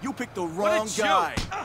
You picked the wrong guy. Joke.